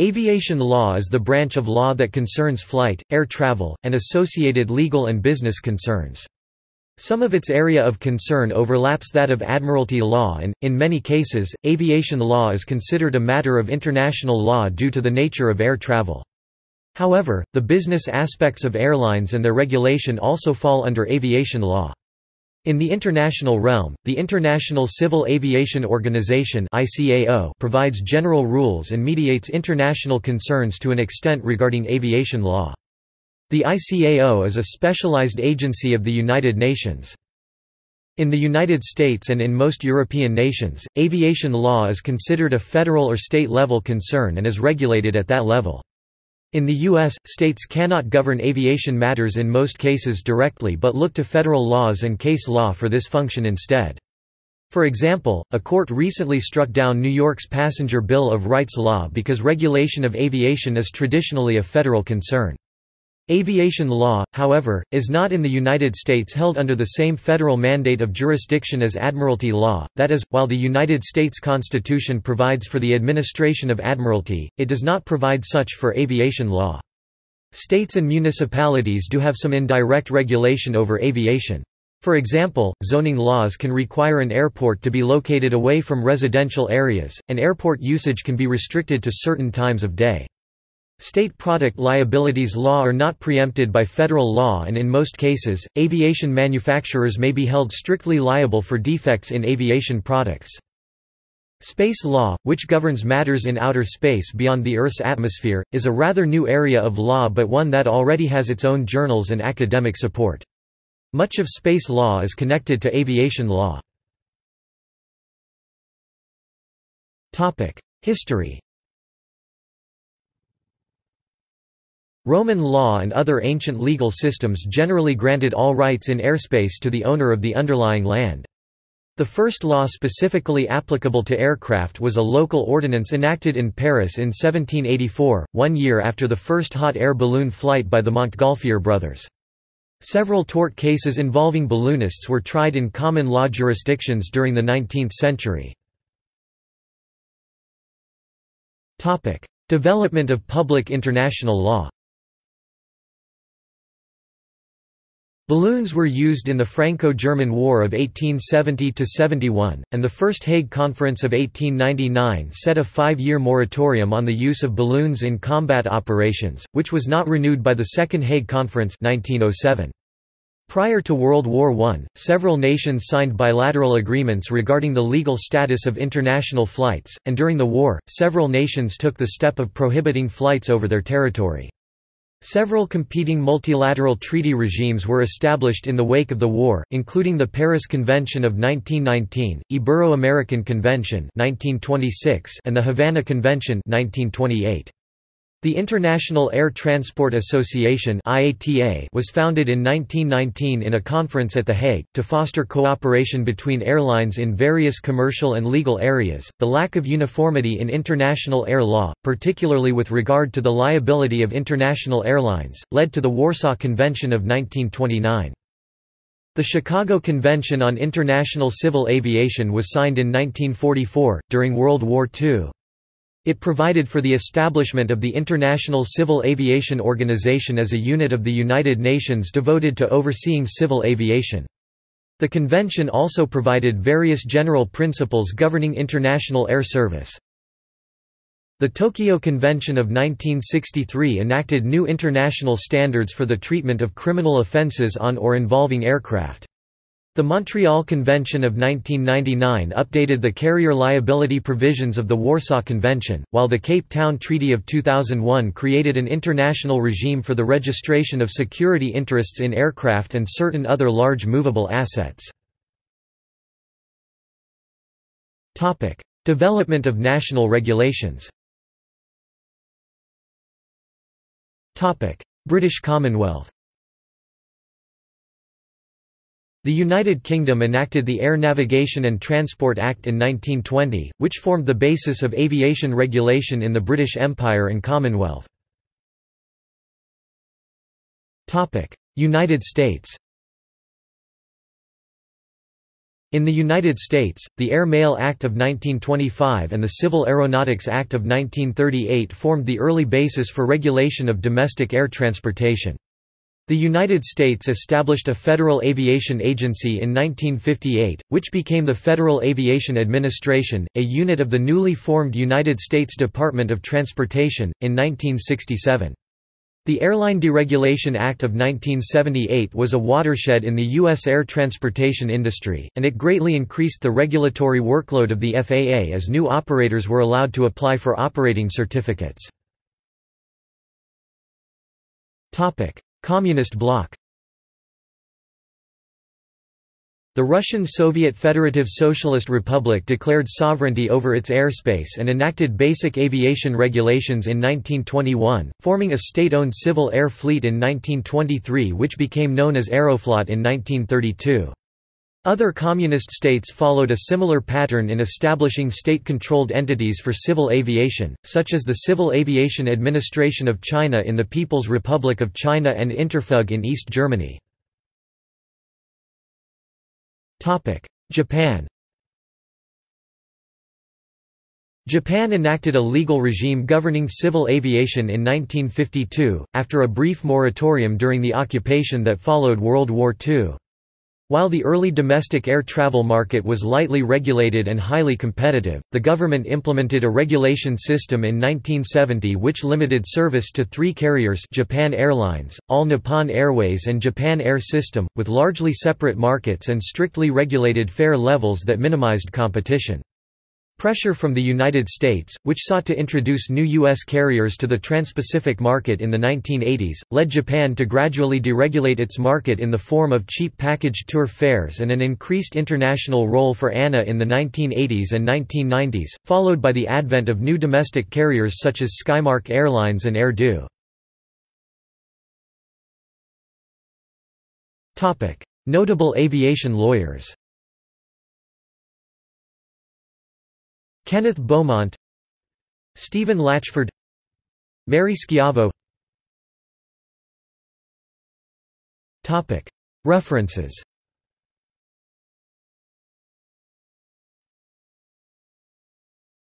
Aviation law is the branch of law that concerns flight, air travel, and associated legal and business concerns. Some of its area of concern overlaps that of admiralty law and, in many cases, aviation law is considered a matter of international law due to the nature of air travel. However, the business aspects of airlines and their regulation also fall under aviation law. In the international realm, the International Civil Aviation Organization provides general rules and mediates international concerns to an extent regarding aviation law. The ICAO is a specialized agency of the United Nations. In the United States and in most European nations, aviation law is considered a federal or state-level concern and is regulated at that level. In the U.S., states cannot govern aviation matters in most cases directly but look to federal laws and case law for this function instead. For example, a court recently struck down New York's Passenger Bill of Rights law because regulation of aviation is traditionally a federal concern. Aviation law, however, is not in the United States held under the same federal mandate of jurisdiction as admiralty law, that is, while the United States Constitution provides for the administration of admiralty, it does not provide such for aviation law. States and municipalities do have some indirect regulation over aviation. For example, zoning laws can require an airport to be located away from residential areas, and airport usage can be restricted to certain times of day. State product liabilities law are not preempted by federal law and in most cases, aviation manufacturers may be held strictly liable for defects in aviation products. Space law, which governs matters in outer space beyond the Earth's atmosphere, is a rather new area of law but one that already has its own journals and academic support. Much of space law is connected to aviation law. History Roman law and other ancient legal systems generally granted all rights in airspace to the owner of the underlying land. The first law specifically applicable to aircraft was a local ordinance enacted in Paris in 1784, one year after the first hot air balloon flight by the Montgolfier brothers. Several tort cases involving balloonists were tried in common law jurisdictions during the 19th century. Development of public international law Balloons were used in the Franco-German War of 1870–71, and the First Hague Conference of 1899 set a five-year moratorium on the use of balloons in combat operations, which was not renewed by the Second Hague Conference 1907. Prior to World War I, several nations signed bilateral agreements regarding the legal status of international flights, and during the war, several nations took the step of prohibiting flights over their territory. Several competing multilateral treaty regimes were established in the wake of the war, including the Paris Convention of 1919, Ibero-American Convention 1926, and the Havana Convention 1928. The International Air Transport Association was founded in 1919 in a conference at The Hague, to foster cooperation between airlines in various commercial and legal areas. The lack of uniformity in international air law, particularly with regard to the liability of international airlines, led to the Warsaw Convention of 1929. The Chicago Convention on International Civil Aviation was signed in 1944, during World War II. It provided for the establishment of the International Civil Aviation Organization as a unit of the United Nations devoted to overseeing civil aviation. The convention also provided various general principles governing international air service. The Tokyo Convention of 1963 enacted new international standards for the treatment of criminal offenses on or involving aircraft. The Montreal Convention of 1999 updated the carrier liability provisions of the Warsaw Convention, while the Cape Town Treaty of 2001 created an international regime for the registration of security interests in aircraft and certain other large movable assets. Development of national regulations British Commonwealth the United Kingdom enacted the Air Navigation and Transport Act in 1920, which formed the basis of aviation regulation in the British Empire and Commonwealth. United States In the United States, the Air Mail Act of 1925 and the Civil Aeronautics Act of 1938 formed the early basis for regulation of domestic air transportation. The United States established a Federal Aviation Agency in 1958, which became the Federal Aviation Administration, a unit of the newly formed United States Department of Transportation, in 1967. The Airline Deregulation Act of 1978 was a watershed in the U.S. air transportation industry, and it greatly increased the regulatory workload of the FAA as new operators were allowed to apply for operating certificates. Communist bloc The Russian Soviet Federative Socialist Republic declared sovereignty over its airspace and enacted basic aviation regulations in 1921, forming a state-owned civil air fleet in 1923 which became known as Aeroflot in 1932. Other communist states followed a similar pattern in establishing state-controlled entities for civil aviation, such as the Civil Aviation Administration of China in the People's Republic of China and Interflug in East Germany. Japan Japan enacted a legal regime governing civil aviation in 1952, after a brief moratorium during the occupation that followed World War II. While the early domestic air travel market was lightly regulated and highly competitive, the government implemented a regulation system in 1970 which limited service to three carriers Japan Airlines, All Nippon Airways and Japan Air System, with largely separate markets and strictly regulated fare levels that minimized competition. Pressure from the United States, which sought to introduce new U.S. carriers to the trans-Pacific market in the 1980s, led Japan to gradually deregulate its market in the form of cheap packaged tour fares and an increased international role for ANA in the 1980s and 1990s, followed by the advent of new domestic carriers such as Skymark Airlines and Air Do. Notable aviation lawyers Kenneth Beaumont Stephen Latchford Mary Schiavo. References